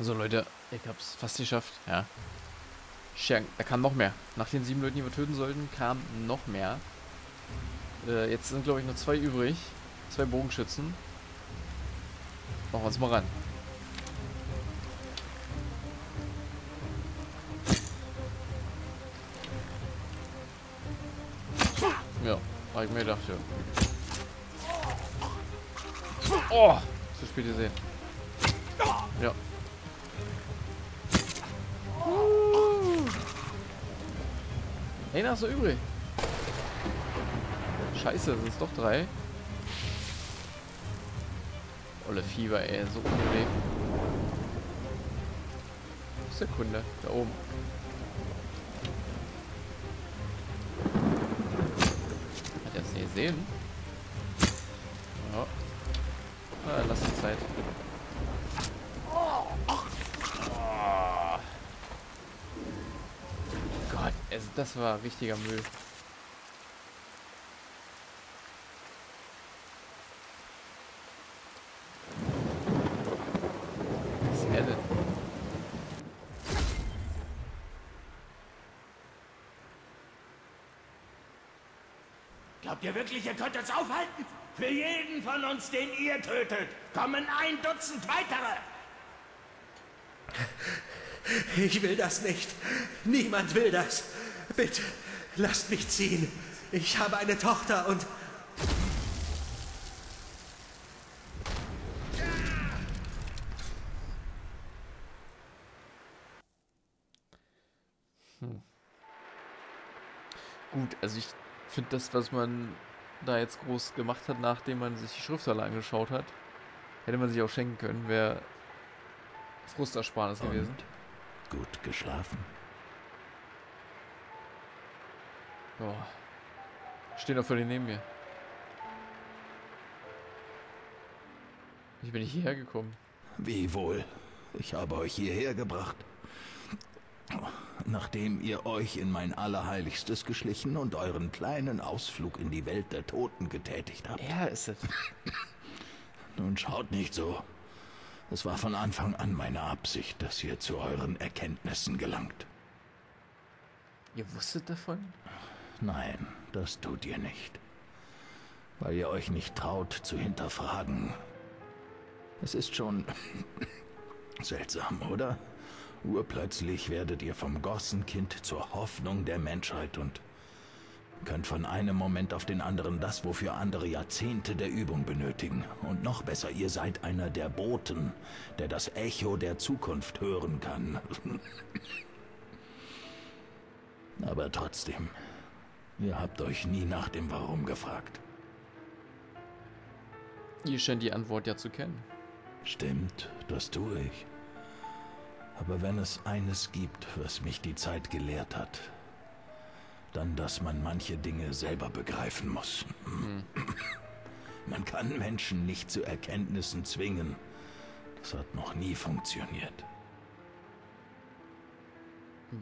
Also Leute, ich hab's fast geschafft. Ja. Schergen, da kam noch mehr. Nach den sieben Leuten, die wir töten sollten, kam noch mehr. Äh, jetzt sind glaube ich nur zwei übrig. Zwei Bogenschützen. Machen wir uns mal ran. Ja, hab ich mir gedacht, ja. Oh, zu spät gesehen. Ja. Einer ist so übrig. Scheiße, sind es doch drei. Olle Fieber, ey, so unangenehm. Wo ist der Kunde? Da oben. Hat er es nicht gesehen? Ja. Ah, lass die Zeit. Gott, es, das war richtiger Müll. Glaubt ihr wirklich, ihr könnt uns aufhalten? Für jeden von uns, den ihr tötet, kommen ein Dutzend weitere. Ich will das nicht. Niemand will das. Bitte, lasst mich ziehen. Ich habe eine Tochter und... Gut, also ich finde das, was man da jetzt groß gemacht hat, nachdem man sich die Schriftrolle angeschaut hat, hätte man sich auch schenken können, wäre Frustersparnis gewesen. Gut geschlafen. Boah. Stehen doch völlig neben mir. Wie bin ich hierher gekommen? Wie wohl. Ich habe euch hierher gebracht. Nachdem ihr euch in mein Allerheiligstes geschlichen und euren kleinen Ausflug in die Welt der Toten getätigt habt. Er ist es. Nun schaut nicht so. Es war von Anfang an meine Absicht, dass ihr zu euren Erkenntnissen gelangt. Ihr wusstet davon? Nein, das tut ihr nicht. Weil ihr euch nicht traut zu hinterfragen. Es ist schon seltsam, oder? Urplötzlich werdet ihr vom Gossenkind zur Hoffnung der Menschheit und könnt von einem Moment auf den anderen das, wofür andere Jahrzehnte der Übung benötigen. Und noch besser, ihr seid einer der Boten, der das Echo der Zukunft hören kann. Aber trotzdem, ihr habt euch nie nach dem Warum gefragt. Ihr scheint die Antwort ja zu kennen. Stimmt, das tue ich. Aber wenn es eines gibt, was mich die Zeit gelehrt hat, dann, dass man manche Dinge selber begreifen muss. Man kann Menschen nicht zu Erkenntnissen zwingen. Das hat noch nie funktioniert.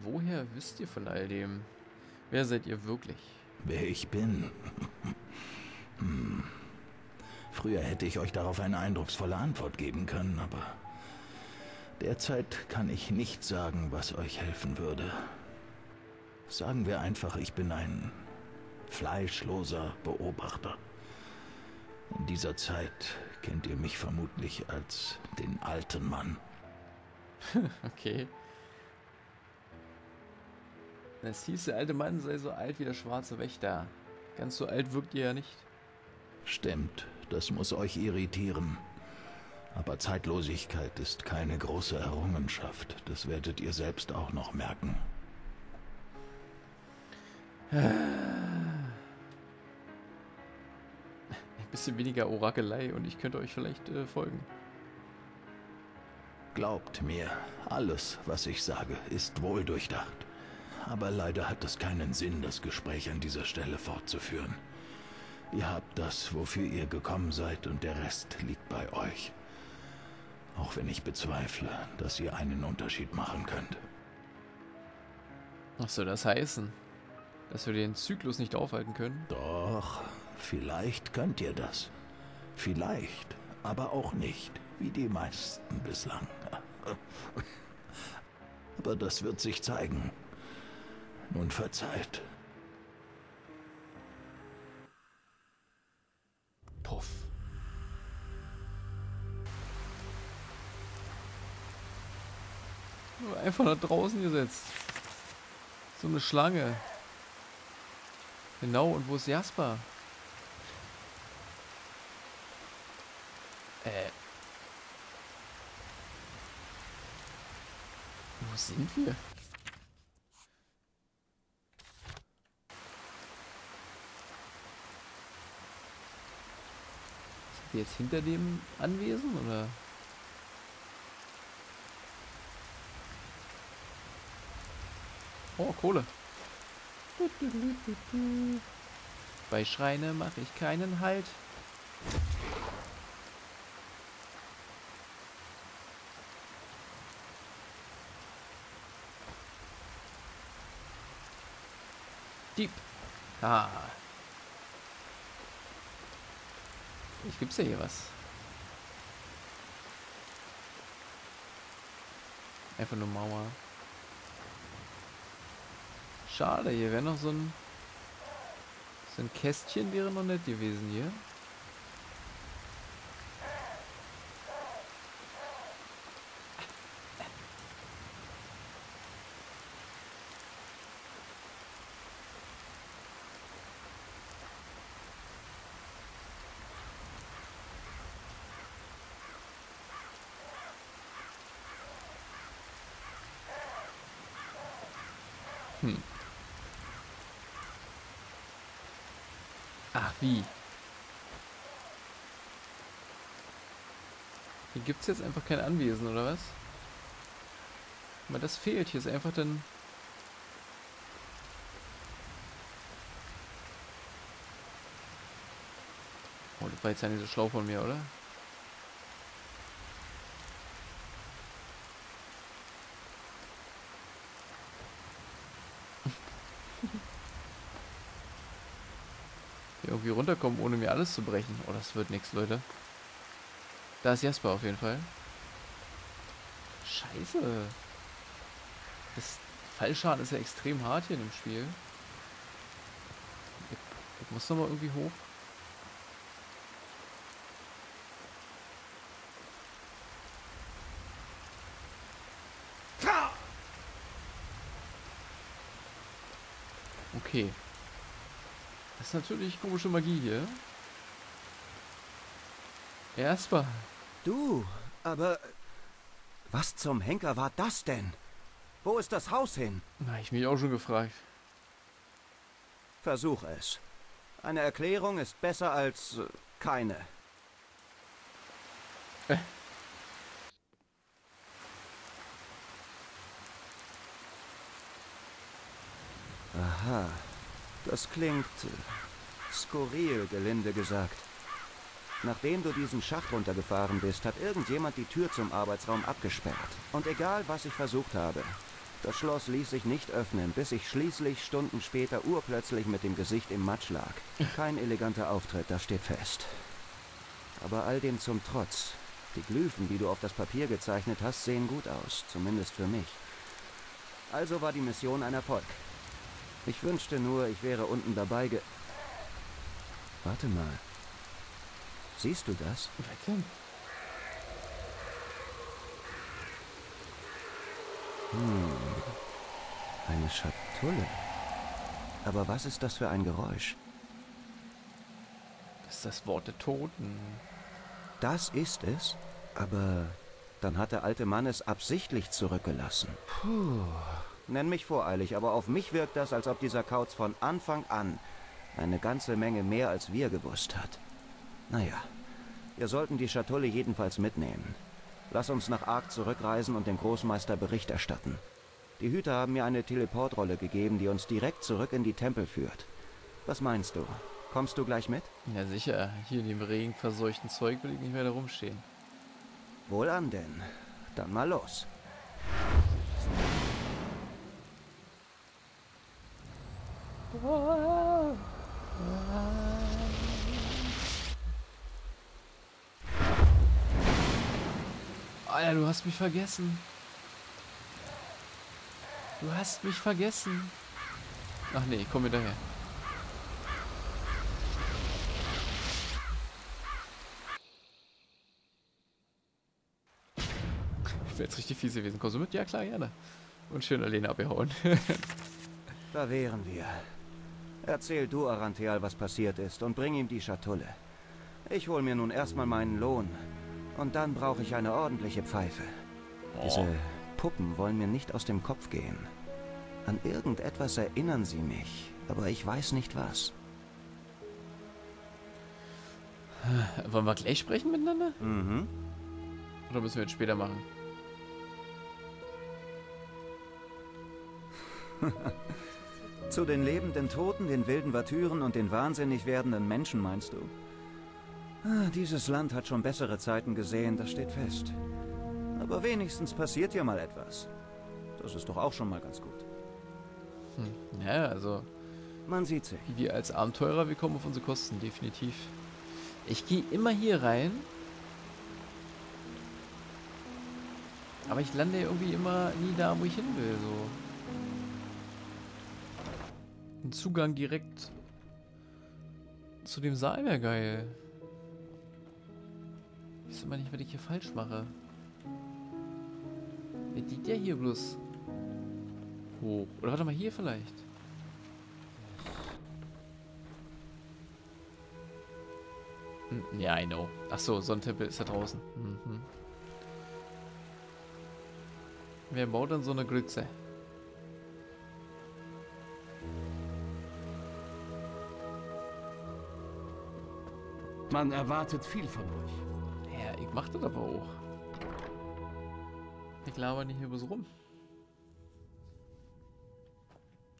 Woher wisst ihr von all dem? Wer seid ihr wirklich? Wer ich bin. Hm. Früher hätte ich euch darauf eine eindrucksvolle Antwort geben können, aber derzeit kann ich nicht sagen, was euch helfen würde. Sagen wir einfach, ich bin ein fleischloser Beobachter. In dieser Zeit kennt ihr mich vermutlich als den alten Mann. Okay. Es hieß, der alte Mann sei so alt wie der schwarze Wächter. Ganz so alt wirkt ihr ja nicht. Stimmt, das muss euch irritieren. Aber Zeitlosigkeit ist keine große Errungenschaft. Das werdet ihr selbst auch noch merken. Ein bisschen weniger Orakelei und ich könnte euch vielleicht äh, folgen. Glaubt mir, alles, was ich sage, ist wohl durchdacht. Aber leider hat es keinen Sinn, das Gespräch an dieser Stelle fortzuführen. Ihr habt das, wofür ihr gekommen seid, und der Rest liegt bei euch. Auch wenn ich bezweifle, dass ihr einen Unterschied machen könnt. Was soll das heißen? Dass wir den Zyklus nicht aufhalten können? Doch, vielleicht könnt ihr das. Vielleicht, aber auch nicht, wie die meisten bislang. Aber das wird sich zeigen. Nun verzeiht. Puff. Einfach nach draußen gesetzt. So eine Schlange. Genau, und wo ist Jasper? Äh. Wo sind wir? Jetzt hinter dem Anwesen oder? Oh, Kohle. Bei Schreine mache ich keinen Halt. Dieb. Ah. Ich gibt's ja hier was. Einfach nur Mauer. Schade, hier wäre noch so ein... So ein Kästchen wäre noch nett gewesen hier. Hm. Ach, wie? Hier gibt es jetzt einfach kein Anwesen, oder was? Aber das fehlt. Hier ist einfach dann... Oh, das war jetzt ja nicht so schlau von mir, oder? Hier irgendwie runterkommen, ohne mir alles zu brechen. Oh, das wird nichts, Leute. Da ist Jasper auf jeden Fall. Scheiße. Das Fallschaden ist ja extrem hart hier in dem Spiel. Ich, ich muss nochmal irgendwie hoch. Okay. Das ist natürlich komische Magie hier. Erstmal. Du, aber was zum Henker war das denn? Wo ist das Haus hin? Na, ich mich auch schon gefragt. Versuch es. Eine Erklärung ist besser als äh, keine. Äh. Aha. Das klingt äh, skurril, gelinde gesagt. Nachdem du diesen Schacht runtergefahren bist, hat irgendjemand die Tür zum Arbeitsraum abgesperrt. Und egal, was ich versucht habe, das Schloss ließ sich nicht öffnen, bis ich schließlich Stunden später urplötzlich mit dem Gesicht im Matsch lag. Kein eleganter Auftritt, das steht fest. Aber all dem zum Trotz, die Glyphen, die du auf das Papier gezeichnet hast, sehen gut aus, zumindest für mich. Also war die Mission ein Erfolg. Ich wünschte nur, ich wäre unten dabei ge... Warte mal. Siehst du das? Was denn? Hm. Eine Schatulle. Aber was ist das für ein Geräusch? Das ist das Wort der Toten. Das ist es? Aber dann hat der alte Mann es absichtlich zurückgelassen. Puh. Nenn mich voreilig, aber auf mich wirkt das, als ob dieser Kauz von Anfang an eine ganze Menge mehr als wir gewusst hat. Naja, wir sollten die Schatulle jedenfalls mitnehmen. Lass uns nach Ark zurückreisen und dem Großmeister Bericht erstatten. Die Hüter haben mir eine Teleportrolle gegeben, die uns direkt zurück in die Tempel führt. Was meinst du? Kommst du gleich mit? Ja, sicher. Hier in dem regenverseuchten Zeug will ich nicht mehr da rumstehen. Wohlan denn. Dann mal los. Alter, du hast mich vergessen. Du hast mich vergessen. Ach nee, komm hinterher. Wäre jetzt richtig fies gewesen. Kommst du mit? Ja klar, gerne. Und schön alleine abgehauen. da wären wir. Erzähl du Arantheal, was passiert ist und bring ihm die Schatulle. Ich hol mir nun erstmal meinen Lohn. Und dann brauche ich eine ordentliche Pfeife. Oh. Diese Puppen wollen mir nicht aus dem Kopf gehen. An irgendetwas erinnern sie mich, aber ich weiß nicht was. Wollen wir gleich sprechen miteinander? Mhm. Oder müssen wir jetzt später machen? Zu den lebenden Toten, den wilden Vatyren und den wahnsinnig werdenden Menschen, meinst du? Ah, dieses Land hat schon bessere Zeiten gesehen, das steht fest. Aber wenigstens passiert ja mal etwas. Das ist doch auch schon mal ganz gut. Hm, ja, also... Man sieht sich. Wir als Abenteurer, wir kommen auf unsere Kosten, definitiv. Ich gehe immer hier rein. Aber ich lande irgendwie immer nie da, wo ich hin will, so. Ein Zugang direkt zu dem Saal wäre geil. Ich weiß immer nicht, was ich hier falsch mache. Wer geht der hier bloß hoch? Oder warte mal, hier vielleicht. Hm, ja, I know. Achso, Sonnentempel ist da draußen. Mhm. Wer baut dann so eine Grütze? Man erwartet viel von euch. Ja, ich mach das aber auch. Ich laber nicht hier bloß rum.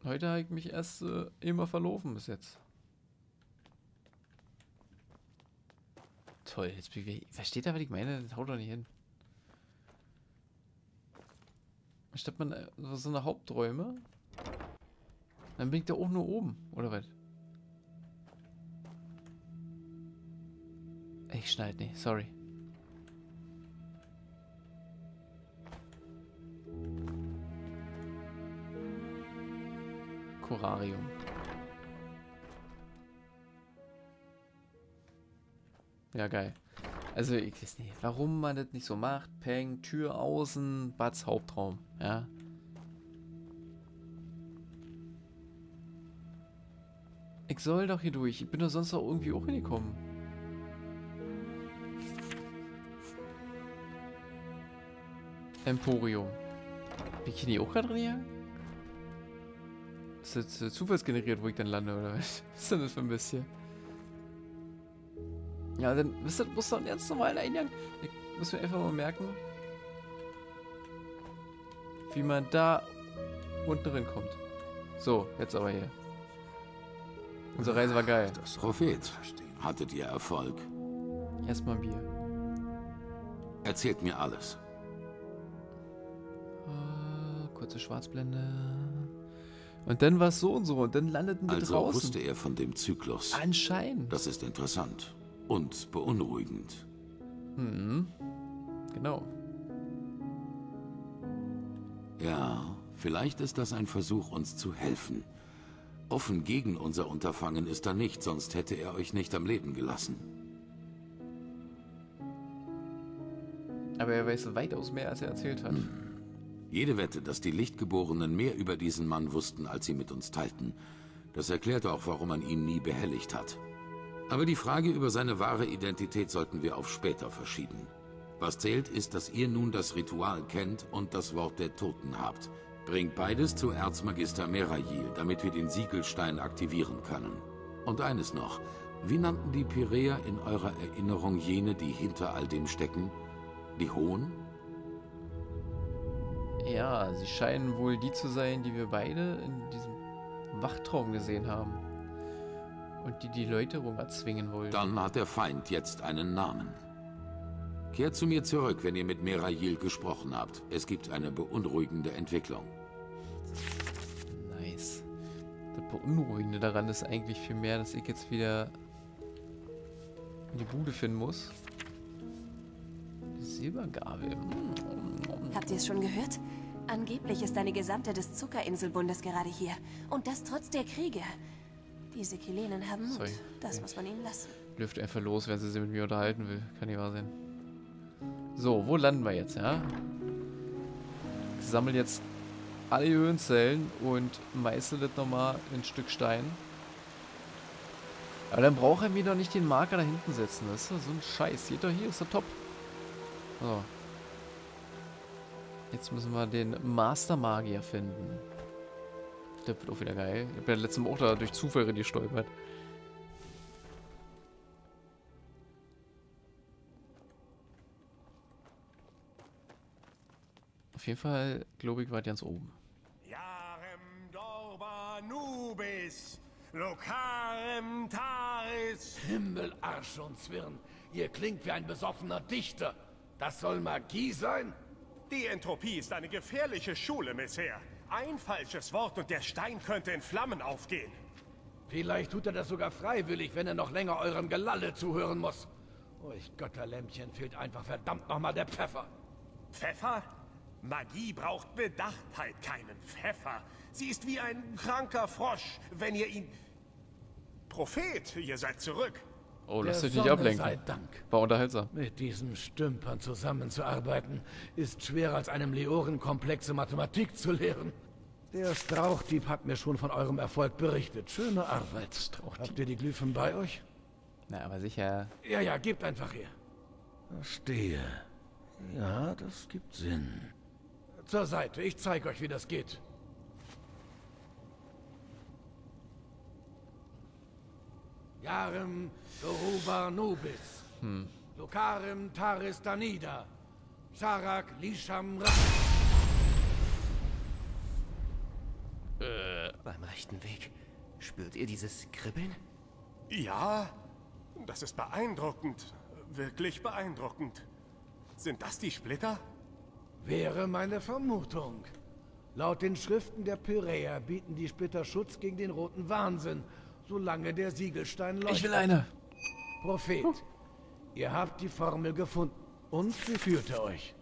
Heute habe ich mich erst äh, immer verlaufen bis jetzt. Toll, jetzt bin ich... Versteht ihr, was ich meine? Das haut doch nicht hin. Statt man äh, so eine Haupträume, dann bin ich da auch nur oben, oder was? Ich schneid nicht, sorry. Corarium. Ja, geil. Also, ich weiß nicht, warum man das nicht so macht. Peng, Tür außen, Bats Hauptraum, ja. Ich soll doch hier durch. Ich bin doch sonst auch irgendwie auch hingekommen. Emporium. Bin ich hier auch gerade drin? Ist das äh, zufallsgeneriert, wo ich dann lande, oder was? was ist denn das für ein bisschen? Ja, dann wisst ihr, muss doch jetzt nochmal Eingang. Ich muss mir einfach mal merken, wie man da unten drin kommt. So, jetzt aber hier. Unsere Reise war geil. Das Prophet. Hattet ihr Erfolg? Erstmal ein Bier. Erzählt mir alles. Kurze Schwarzblende. Und dann war es so und so und dann landeten wir also draußen. Also wusste er von dem Zyklus. Anscheinend. Das ist interessant und beunruhigend. Hm, genau. Ja, vielleicht ist das ein Versuch, uns zu helfen. Offen gegen unser Unterfangen ist er nicht, sonst hätte er euch nicht am Leben gelassen. Aber er weiß weitaus mehr, als er erzählt hat. Hm. Jede Wette, dass die Lichtgeborenen mehr über diesen Mann wussten, als sie mit uns teilten. Das erklärt auch, warum man ihn nie behelligt hat. Aber die Frage über seine wahre Identität sollten wir auf später verschieben. Was zählt, ist, dass ihr nun das Ritual kennt und das Wort der Toten habt. Bringt beides zu Erzmagister Merayil, damit wir den Siegelstein aktivieren können. Und eines noch. Wie nannten die Piräer in eurer Erinnerung jene, die hinter all dem stecken? Die Hohen? Ja, sie scheinen wohl die zu sein, die wir beide in diesem Wachtraum gesehen haben. Und die die Leute erzwingen wollen. Dann hat der Feind jetzt einen Namen. Kehrt zu mir zurück, wenn ihr mit Merayil gesprochen habt. Es gibt eine beunruhigende Entwicklung. Nice. Das Beunruhigende daran ist eigentlich viel mehr, dass ich jetzt wieder in die Bude finden muss. Die Silbergabel. Habt ihr es schon gehört? Angeblich ist eine Gesandte des Zuckerinselbundes gerade hier. Und das trotz der Kriege. Diese Kilenen haben Mut. Sorry. Das muss man ihnen lassen. Lüft einfach los, wenn sie sich mit mir unterhalten will. Kann nicht wahr sein. So, wo landen wir jetzt, ja? Ich sammle jetzt alle Höhenzellen und meißel das nochmal in ein Stück Stein. Aber dann braucht er mir doch nicht den Marker da hinten setzen. Das ist doch so ein Scheiß. Seht doch hier, ist doch top. So. Jetzt müssen wir den Master Magier finden. Der wird auch wieder geil. Ich bin ja letztes Mal auch da durch Zufall gestolpert. Auf jeden Fall, glaube ich, war ganz oben. Jarem Dorba Nubis, Lokarem Taris. Himmel, Arsch und Zwirn. Ihr klingt wie ein besoffener Dichter. Das soll Magie sein? Die Entropie ist eine gefährliche Schule, Messher. Ein falsches Wort und der Stein könnte in Flammen aufgehen. Vielleicht tut er das sogar freiwillig, wenn er noch länger eurem Gelalle zuhören muss. Euch Götterlämmchen fehlt einfach verdammt nochmal der Pfeffer. Pfeffer? Magie braucht Bedachtheit, keinen Pfeffer. Sie ist wie ein kranker Frosch, wenn ihr ihn... Prophet, ihr seid zurück. Oh, lass dich nicht ablenken. sei Dank. War unterhaltsam. Mit diesen Stümpern zusammenzuarbeiten, ist schwerer als einem Leoren komplexe Mathematik zu lehren. Der Strauchdieb hat mir schon von eurem Erfolg berichtet. Schöne Arbeit. Strauchdieb. Habt ihr die Glyphen bei euch? Na, aber sicher. Ja, ja, gebt einfach her. Verstehe. Ja, das gibt Sinn. Zur Seite, ich zeige euch, wie das geht. Jarem Doruba Nubis. Lokarem Taris Danida. Sharak Lisham Ra Beim rechten Weg. Spürt ihr dieses Kribbeln? Ja, das ist beeindruckend. Wirklich beeindruckend. Sind das die Splitter? Wäre meine Vermutung. Laut den Schriften der Pyräer bieten die Splitter Schutz gegen den roten Wahnsinn, solange der Siegelstein leuchtet. Ich will eine. Prophet, ihr habt die Formel gefunden. Und wie fühlt ihr euch?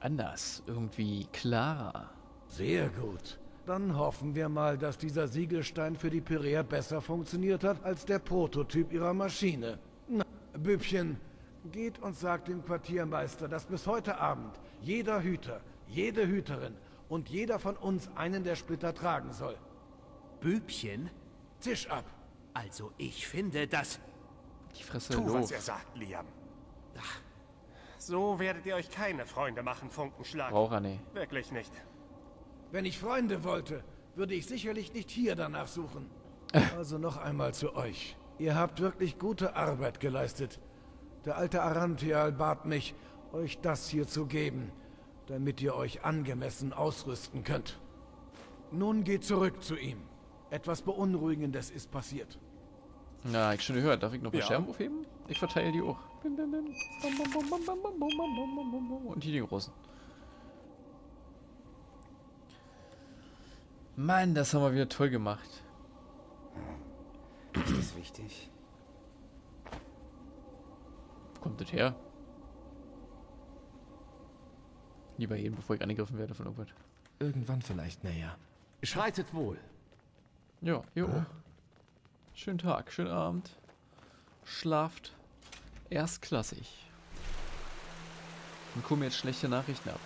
Anders. Irgendwie klarer. Sehr gut. Dann hoffen wir mal, dass dieser Siegelstein für die Pyräer besser funktioniert hat als der Prototyp ihrer Maschine. Na, Bübchen, geht und sagt dem Quartiermeister, dass bis heute Abend jeder Hüter, jede Hüterin und jeder von uns einen der Splitter tragen soll. Bübchen? Zisch ab. Also ich finde, dass... Die Fresse Tu, was er sagt, Liam. So werdet ihr euch keine Freunde machen, Funkenschlag. Braucht er nicht. Wirklich nicht. Wenn ich Freunde wollte, würde ich sicherlich nicht hier danach suchen. Also noch einmal zu euch. Ihr habt wirklich gute Arbeit geleistet. Der alte Arantial bat mich, euch das hier zu geben, damit ihr euch angemessen ausrüsten könnt. Nun geht zurück zu ihm. Etwas Beunruhigendes ist passiert. Na, ich schon gehört. Darf ich noch eine ja. Scherben aufheben? Ich verteile die auch. Und hier die großen. Mann, das haben wir wieder toll gemacht. Ist das wichtig? Wo kommt das her? Lieber jeden, bevor ich angegriffen werde von irgendwas. Irgendwann vielleicht, naja. Schreitet wohl. Ja, jo. Schönen Tag, schönen Abend. Schlaft erstklassig. Und kommen jetzt schlechte Nachrichten ab.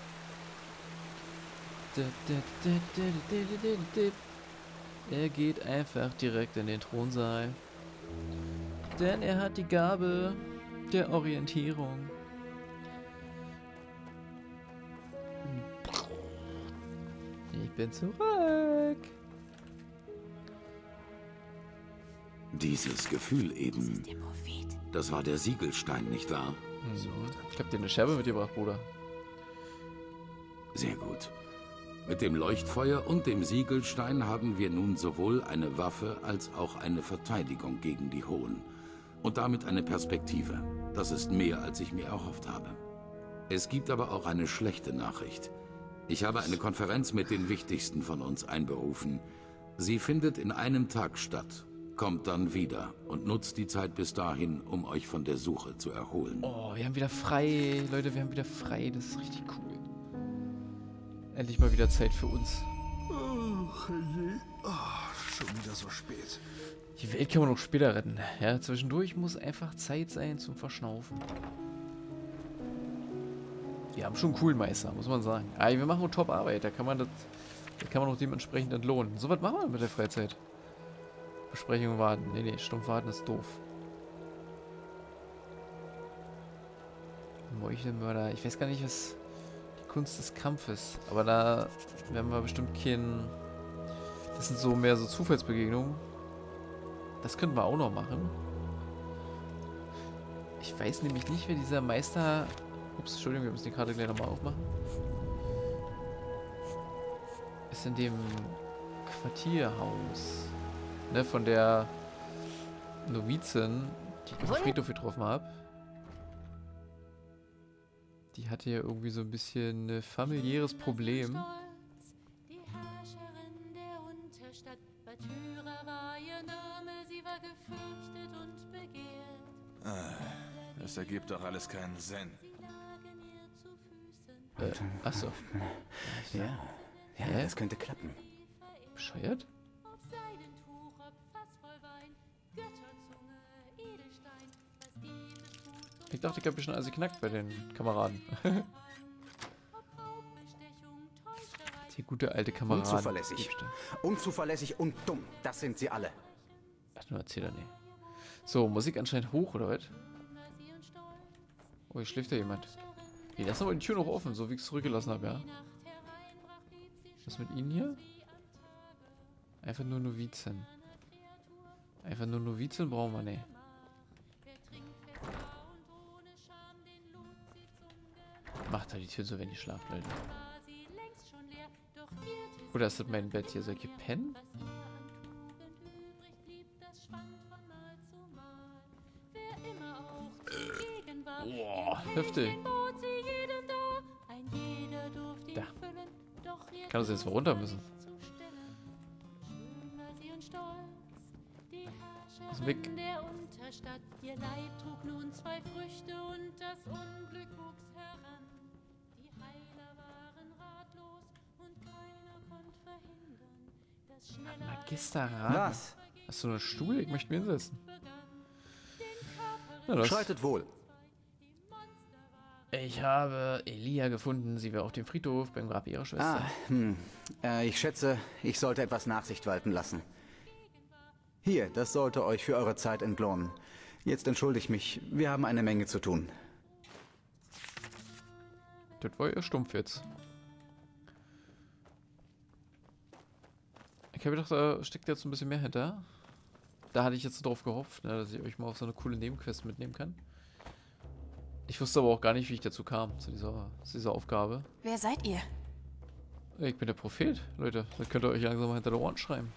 Er geht einfach direkt in den Thronsaal. Denn er hat die Gabe der Orientierung. Ich bin zurück. Dieses Gefühl eben, das war der Siegelstein, nicht wahr? Ich hab dir eine Scherbe mitgebracht, Bruder. Sehr gut. Mit dem Leuchtfeuer und dem Siegelstein haben wir nun sowohl eine Waffe als auch eine Verteidigung gegen die Hohen. Und damit eine Perspektive. Das ist mehr, als ich mir erhofft habe. Es gibt aber auch eine schlechte Nachricht. Ich habe eine Konferenz mit den wichtigsten von uns einberufen. Sie findet in einem Tag statt. Kommt dann wieder und nutzt die Zeit bis dahin, um euch von der Suche zu erholen. Oh, wir haben wieder frei. Leute, wir haben wieder frei. Das ist richtig cool. Endlich mal wieder Zeit für uns. Ach. Oh, schon wieder so spät. Die Welt kann man noch später retten. Ja, zwischendurch muss einfach Zeit sein zum Verschnaufen. Wir haben schon einen coolen Meister, muss man sagen. Aber wir machen nur Top-Arbeit, da kann man das, da kann man auch dementsprechend entlohnen. So was machen wir mit der Freizeit. Besprechung warten. Nee, nee, stumpf warten ist doof. Meuchelmörder. Ich weiß gar nicht, was die Kunst des Kampfes. Aber da werden wir bestimmt keinen... Das sind so mehr so Zufallsbegegnungen. Das könnten wir auch noch machen. Ich weiß nämlich nicht, wer dieser Meister... Ups, Entschuldigung, wir müssen die Karte gleich nochmal aufmachen. Ist in dem Quartierhaus. Ne, von der Novizin, die ich auf dem Friedhof getroffen habe. Die hatte ja irgendwie so ein bisschen ein familiäres Problem. Begehrt. Das ergibt doch alles keinen Sinn. Äh, achso. Ja, ja, das könnte klappen. Bescheuert? Ich dachte, ich habe schon alles geknackt bei den Kameraden. Die gute alte Kameraden. Unzuverlässig. Unzuverlässig und dumm. Das sind sie alle. Ach, nur erzähl er nicht. So, Musik anscheinend hoch, oder was? Oh, hier schläft ja jemand. Wir lassen aber die Tür noch offen, so wie ich es zurückgelassen habe, ja? Was mit Ihnen hier? Einfach nur Novizen. Einfach nur Novizen brauchen wir nicht. Macht halt die Tür so, wenn ihr schlaft, Leute. Oder ist das mein Bett hier? Soll ich hier pennen? Boah, jedem da. Kann das jetzt mal runter müssen? Ist weg. Der Unterstadt. Ihr Leib trug nun zwei Früchte und das Unglück Magisterrat? Was? Hast du einen Stuhl? Ich möchte mir hinsetzen. Na. Schreitet wohl. Ich habe Elia gefunden. Sie war auf dem Friedhof beim Grab ihrer Schwester. Ah, hm. Äh, ich schätze, ich sollte etwas Nachsicht walten lassen. Hier, das sollte euch für eure Zeit entlohnen. Jetzt entschuldige ich mich. Wir haben eine Menge zu tun. Das war ihr Stumpf jetzt. Ich habe gedacht, da steckt jetzt ein bisschen mehr hinter. Da hatte ich jetzt drauf gehofft, ne, dass ich euch mal auf so eine coole Nebenquest mitnehmen kann. Ich wusste aber auch gar nicht, wie ich dazu kam, zu dieser, zu dieser Aufgabe. Wer seid ihr? Ich bin der Prophet, Leute. Da könnt ihr euch langsam mal hinter der Ohren schreiben.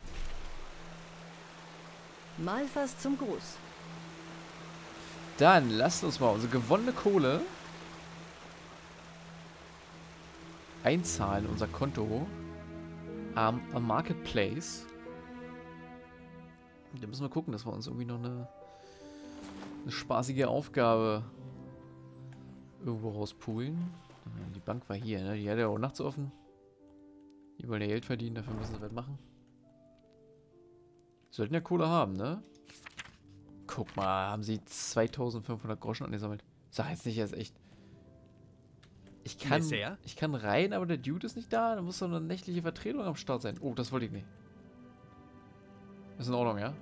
Malfas zum Gruß. Dann lasst uns mal unsere gewonnene Kohle einzahlen in unser Konto am, am Marketplace. Und da müssen wir gucken, dass wir uns irgendwie noch eine, eine spaßige Aufgabe irgendwo rauspulen. Die Bank war hier, ne? Die hat ja auch nachts offen. Die wollen ja Geld verdienen, dafür müssen sie was machen. Sollten ja Kohle haben, ne? Guck mal, haben sie 2500 Groschen angesammelt. Sag jetzt nicht, er ist echt. Ich kann, Dessert? ich kann rein, aber der Dude ist nicht da. Da muss doch eine nächtliche Vertretung am Start sein. Oh, das wollte ich nicht. Ist in Ordnung, ja?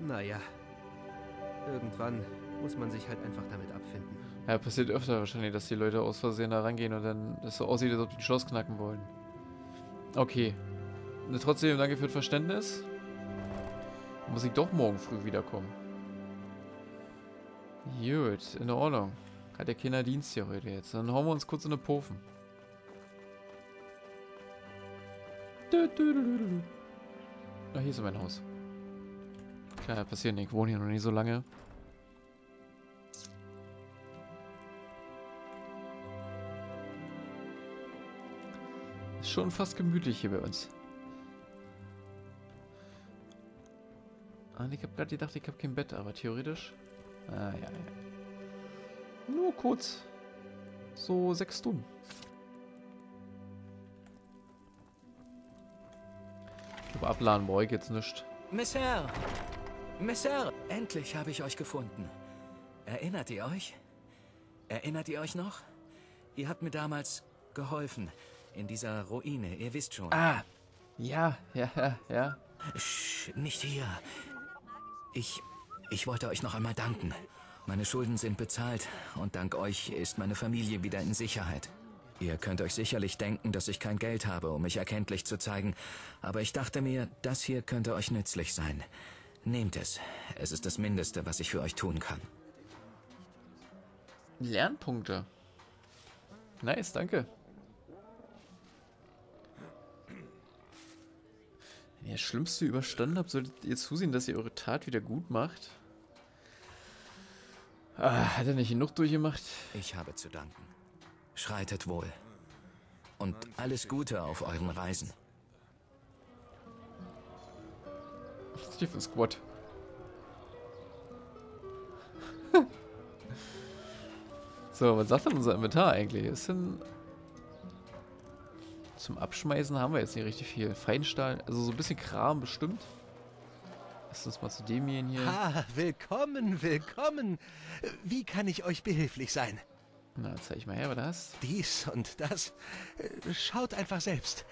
Naja. Irgendwann muss man sich halt einfach damit abfinden. Ja, passiert öfter wahrscheinlich, dass die Leute aus Versehen da rangehen und dann das so aussieht, als ob die ein Schloss knacken wollen. Okay. Ne, trotzdem, danke für das Verständnis. Muss ich doch morgen früh wiederkommen. Gut, in Ordnung. Hat der Kinder Dienst hier heute jetzt. Dann hauen wir uns kurz in eine Pofen. Ah, hier ist mein Haus. Kann ja passieren, ich wohne hier noch nicht so lange. Ist schon fast gemütlich hier bei uns. Ah, ich habe gerade gedacht, ich habe kein Bett, aber theoretisch. Ah, ja, ja. Nur kurz. So sechs Stunden. Aber abladen brauche ich jetzt nicht. Messer! Messer! Endlich habe ich euch gefunden. Erinnert ihr euch? Erinnert ihr euch noch? Ihr habt mir damals geholfen. In dieser Ruine, ihr wisst schon. Ah! Ja, ja, ja, ja. Sch, nicht hier. Ich. Ich wollte euch noch einmal danken. Meine Schulden sind bezahlt und dank euch ist meine Familie wieder in Sicherheit. Ihr könnt euch sicherlich denken, dass ich kein Geld habe, um mich erkenntlich zu zeigen, aber ich dachte mir, das hier könnte euch nützlich sein. Nehmt es. Es ist das Mindeste, was ich für euch tun kann. Lernpunkte. Nice, danke. Wenn ihr das Schlimmste überstanden habt, solltet ihr zusehen, dass ihr eure Tat wieder gut macht. Ah, hat er nicht genug durchgemacht? Ich habe zu danken. Schreitet wohl. Und alles Gute auf euren Reisen. Stephen Squad. so, was sagt denn unser Inventar eigentlich? Ist denn... Zum Abschmeißen haben wir jetzt nicht richtig viel. Feinstahl, also so ein bisschen Kram bestimmt. Lass uns mal zu dem hier. Ah, willkommen, willkommen. Wie kann ich euch behilflich sein? Na, zeig ich mal her, was du hast. Dies und das. Schaut einfach selbst.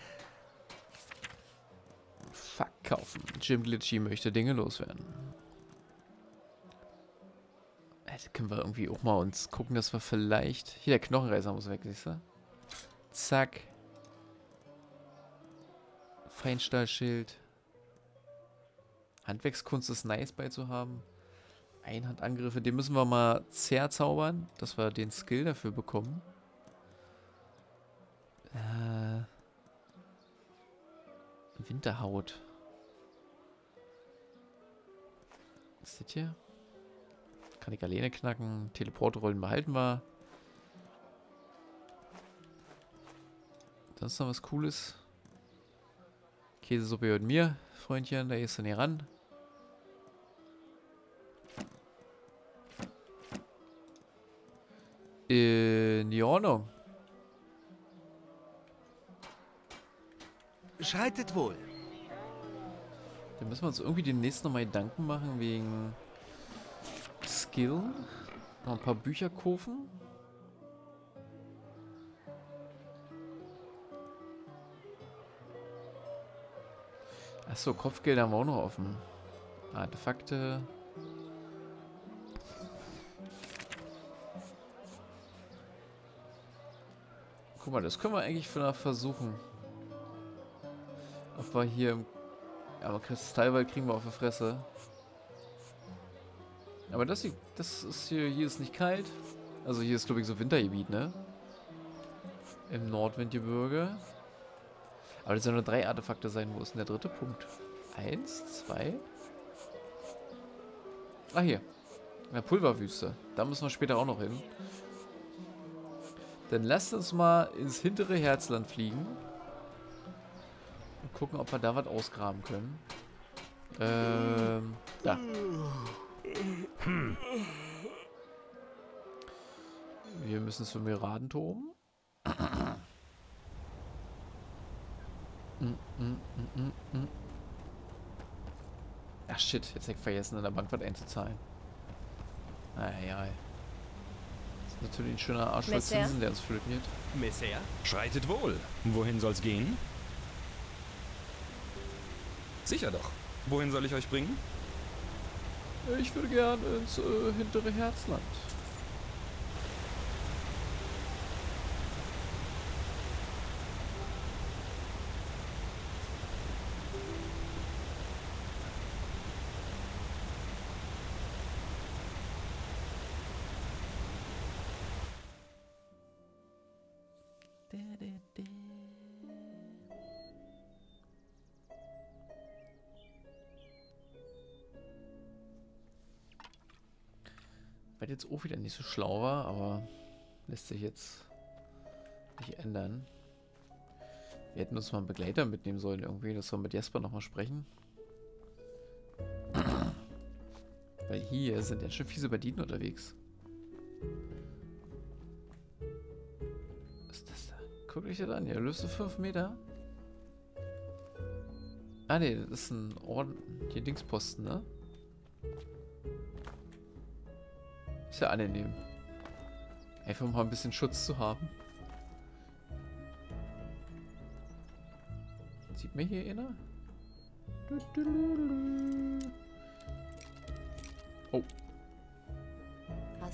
Verkaufen. Jim Glitchy möchte Dinge loswerden. Also können wir irgendwie auch mal uns gucken, dass wir vielleicht... Hier, der Knochenreißer muss weg, siehst du? Zack. Feinstahlschild. Handwerkskunst ist nice bei zu haben. Einhandangriffe, den müssen wir mal zerzaubern, dass wir den Skill dafür bekommen. Äh, Winterhaut. Was ist das hier? Kann ich alleine knacken. Teleportrollen behalten wir. Sonst noch was Cooles? Käsesuppe gehört mir, Freundchen. Da gehst du nicht ran. In Ordnung. Schreitet wohl. Dann müssen wir uns irgendwie demnächst nochmal Gedanken machen wegen Skill. Noch ein paar Bücher kaufen. Achso, Kopfgelder haben wir auch noch offen. Artefakte. Guck mal, das können wir eigentlich versuchen. Ob wir hier im ja, aber Kristallwald kriegen wir auf der Fresse. Aber das hier, das ist hier, hier ist nicht kalt. Also hier ist glaube ich so Wintergebiet, ne? Im Nordwindgebirge. Aber das sollen nur drei Artefakte sein. Wo ist denn der dritte Punkt? Eins, zwei. Ah, hier. In der Pulverwüste. Da müssen wir später auch noch hin. Dann lasst uns mal ins hintere Herzland fliegen. Und gucken, ob wir da was ausgraben können. Ähm, da. Wir müssen zum Miradenturm. Mm, mm, mm, mm, mm. Ach shit, jetzt hätte ich vergessen, in der Bank was einzuzahlen. Naja. Das ist natürlich ein schöner Arsch? Zinsen, der uns flöten geht. Messer? Schreitet wohl. Wohin soll's gehen? Sicher doch. Wohin soll ich euch bringen? Ich würde gerne ins äh, hintere Herzland. Was jetzt auch wieder nicht so schlau war, aber lässt sich jetzt nicht ändern. Wir hätten uns mal einen Begleiter mitnehmen sollen irgendwie, dass wir mit Jesper nochmal sprechen. Weil hier sind ja schon fiese Banditen unterwegs. Was ist das an, ja, löst du 5 Meter? Ah ne, das ist ein Orden. Hier Dingsposten, ne? Ist ja angenehm. Einfach mal ein bisschen Schutz zu haben. Sieht mir hier einer?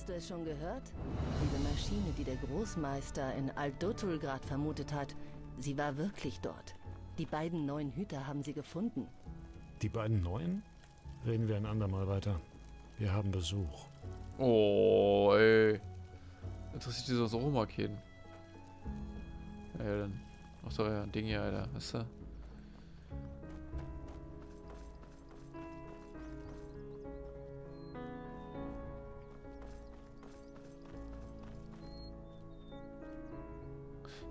Hast du es schon gehört? Diese Maschine, die der Großmeister in Aldotul gerade vermutet hat, sie war wirklich dort. Die beiden neuen Hüter haben sie gefunden. Die beiden neuen? Reden wir ein andermal weiter. Wir haben Besuch. Oh, ey. Interessiert dieser so. Ja, dann. Ach so, ja, ein Ding hier, Alter. Weißt du?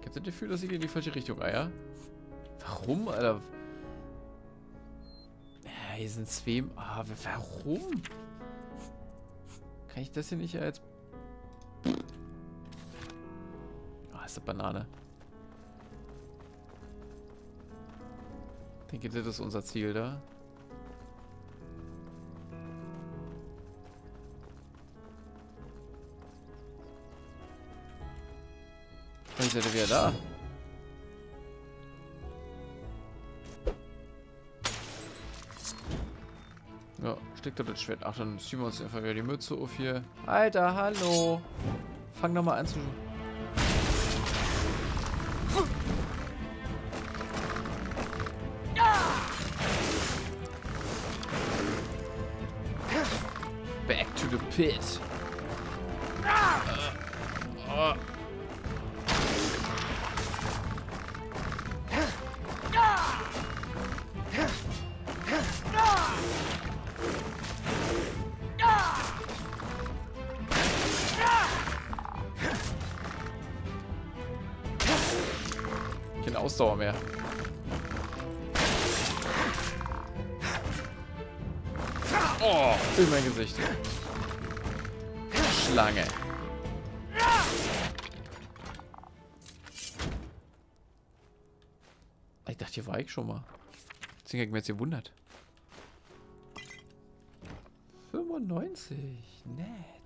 Ich hab das Gefühl, dass ich in die falsche Richtung eier. Warum, Alter? Ja, hier sind zwei... Ah, warum? Kann ich das hier nicht als... Ah, ist eine Banane. Ich denke, das ist unser Ziel da. Dann seid ihr wieder da. Ja, steckt da das Schwert. Ach, dann ziehen wir uns einfach wieder die Mütze auf hier. Alter, hallo. Fang doch mal an zu... Back to the pit. Ausdauer mehr. Oh, in mein Gesicht. Schlange. Ich dachte, hier war ich schon mal. Deswegen habe ich mir jetzt gewundert. 95. Nett.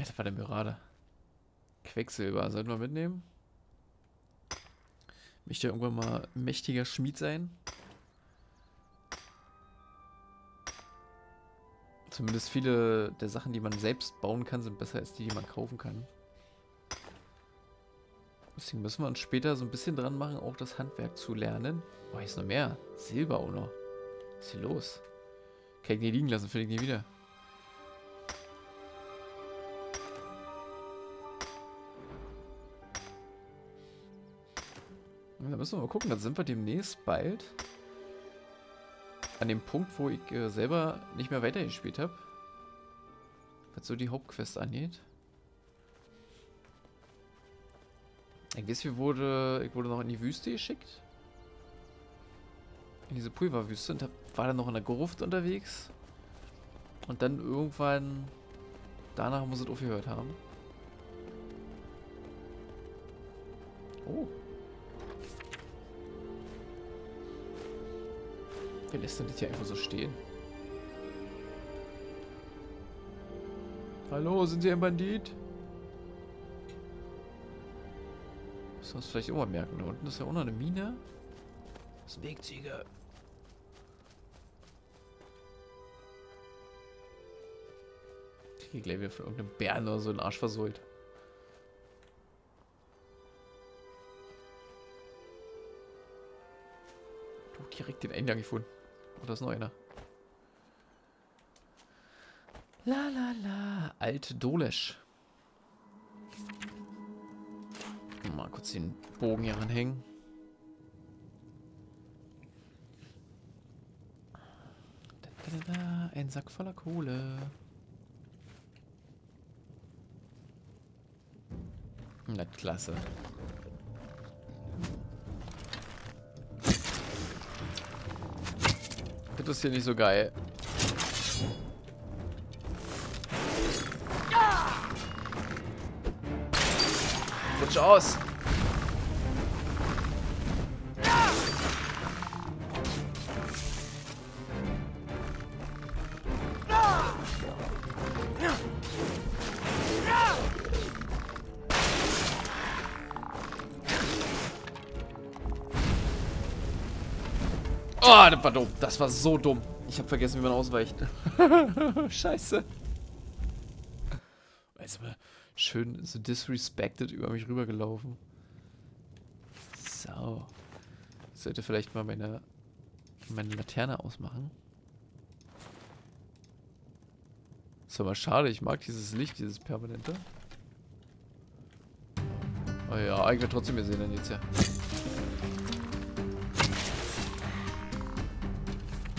Ja, das war der Mirade. Quecksilber. Sollten wir mitnehmen? Möchte irgendwann mal mächtiger Schmied sein. Zumindest viele der Sachen, die man selbst bauen kann, sind besser als die, die man kaufen kann. Deswegen müssen wir uns später so ein bisschen dran machen, auch das Handwerk zu lernen. Oh, hier ist noch mehr. Silber auch noch. Was ist hier los? Kann ich nie liegen lassen, finde ich nie wieder. Da müssen wir mal gucken, dann sind wir demnächst bald an dem Punkt, wo ich äh, selber nicht mehr weitergespielt habe. Was so die Hauptquest angeht. Ich weiß, wir wurde, ich wurde noch in die Wüste geschickt. In diese Pulverwüste und hab, war dann noch in der Gruft unterwegs. Und dann irgendwann, danach muss es aufgehört haben. Oh. Wer lässt denn das hier einfach so stehen? Hallo, sind Sie ein Bandit? Müssen wir uns vielleicht auch mal merken. Da unten ist ja auch noch eine Mine. Das ist ein Wegzieger. Ich kriege gleich wieder von irgendeinem Bären oder so einen Arsch versohlt. Oh, direkt den Eingang gefunden. Oder ist noch einer? La la la. Alt Dolesch. Mal kurz den Bogen hier anhängen. Da, da, da, ein Sack voller Kohle. Na, klasse. Das ist hier nicht so geil. Rutsch aus. Oh, das war dumm. Das war so dumm. Ich habe vergessen, wie man ausweicht. Scheiße. Jetzt mal schön so disrespected über mich rübergelaufen. So. Ich sollte vielleicht mal meine, meine Laterne ausmachen. Ist aber schade, ich mag dieses Licht, dieses permanente. Oh ja, eigentlich trotzdem wir sehen dann jetzt ja.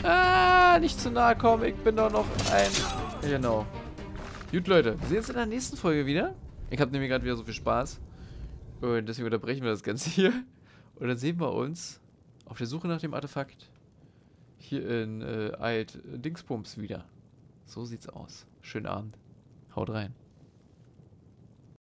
Ah, nicht zu nahe kommen, ich bin doch noch ein... Genau. Gut, Leute, wir sehen uns in der nächsten Folge wieder. Ich habe nämlich gerade wieder so viel Spaß. Und deswegen unterbrechen wir das Ganze hier. Und dann sehen wir uns auf der Suche nach dem Artefakt hier in äh, Alt Dingsbums wieder. So sieht's aus. Schönen Abend. Haut rein.